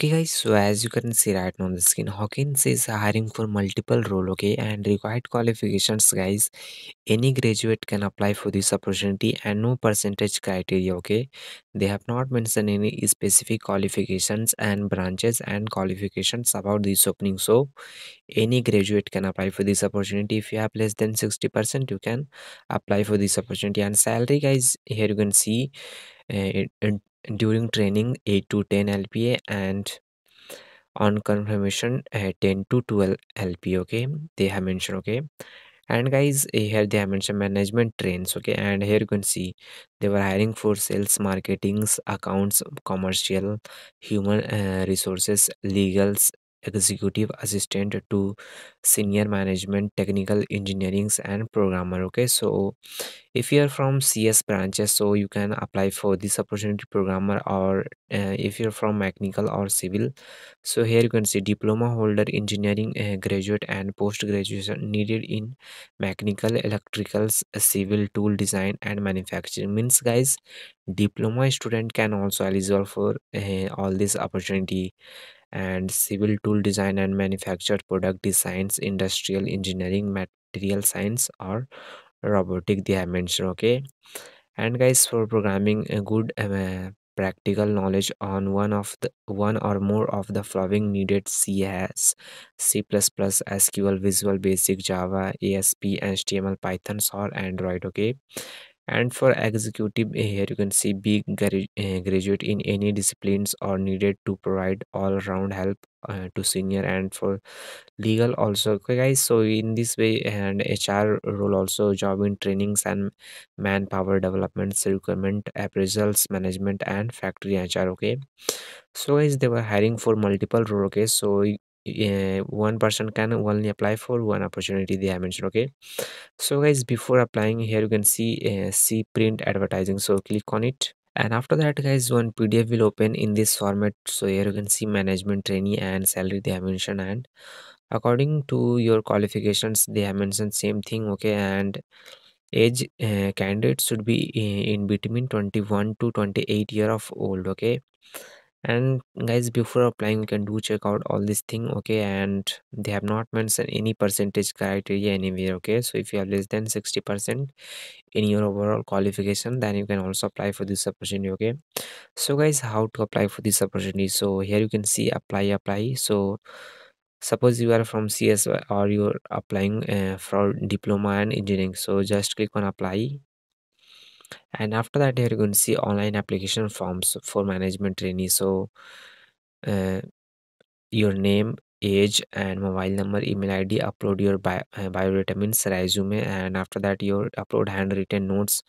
Okay guys, so as you can see right now on the screen, Hawkins is hiring for multiple role, okay, and required qualifications guys. Any graduate can apply for this opportunity and no percentage criteria, okay. They have not mentioned any specific qualifications and branches and qualifications about this opening. So any graduate can apply for this opportunity. If you have less than 60%, you can apply for this opportunity. And salary guys, here you can see uh, it, during training 8 to 10 lpa and on confirmation uh, 10 to 12 lp okay? They have mentioned okay? And guys here they have mentioned management trains okay? And here you can see they were hiring for sales marketings accounts commercial human uh, resources legals executive assistant to senior management technical engineerings and programmer okay? So if you are from cs branches so you can apply for this opportunity programmer or uh, if you're from mechanical or civil so here you can see diploma holder engineering uh, graduate and post graduation needed in mechanical electricals civil tool design and manufacturing. Means guys diploma student can also eligible for uh, all this opportunity and civil tool design and manufactured product designs industrial engineering material science or robotic have mentioned okay? And guys for programming a good uh, practical knowledge on one of the one or more of the following needed c has c++ sql visual basic java asp html python or android okay and for executive here you can see big uh, graduate in any disciplines or needed to provide all round help uh, to senior and for legal also. Okay guys so in this way and hr role also job in trainings and manpower developments requirement appraisals management and factory hr okay? So guys they were hiring for multiple role okay? So uh, one person can only apply for one opportunity they have mentioned okay? So guys before applying here you can see uh, see print advertising. So click on it. And after that guys one pdf will open in this format. So here you can see management trainee and salary they have mentioned. And according to your qualifications they have mentioned same thing okay? And age uh, candidates should be in between 21 to 28 year of old okay and guys before applying you can do check out all this thing okay? And they have not mentioned any percentage criteria anywhere okay? So if you have less than 60 percent in your overall qualification then you can also apply for this opportunity okay? So guys how to apply for this opportunity? So here you can see apply apply. So suppose you are from cs or you're applying uh, for diploma and engineering. So just click on apply and after that here you can see online application forms for management trainee. So uh, your name age and mobile number email id upload your bio, uh, biodata means resume and after that your upload handwritten notes.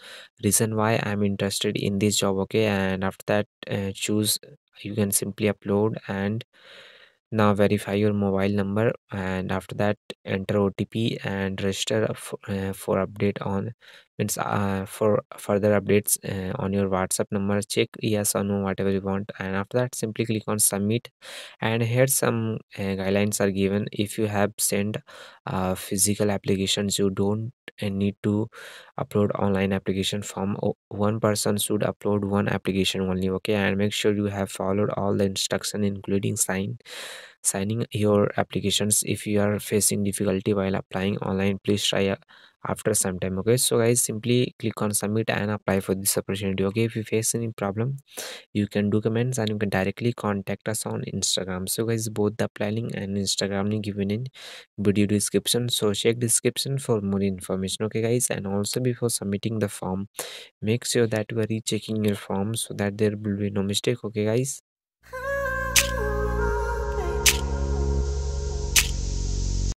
Reason why i'm interested in this job okay? And after that uh, choose you can simply upload and now verify your mobile number and after that enter otp and register for, uh, for update on means uh, for further updates uh, on your whatsapp number. Check yes or no whatever you want. And after that simply click on submit. And here some uh, guidelines are given. If you have sent uh, physical applications you don't uh, need to upload online application form. One person should upload one application only okay? And make sure you have followed all the instruction including sign signing your applications. If you are facing difficulty while applying online please try uh, after some time okay? So guys simply click on submit and apply for this opportunity okay? If you face any problem you can do comments and you can directly contact us on instagram. So guys both the apply link and instagram link given in video description. So check description for more information okay guys? And also before submitting the form make sure that you are rechecking your form so that there will be no mistake okay guys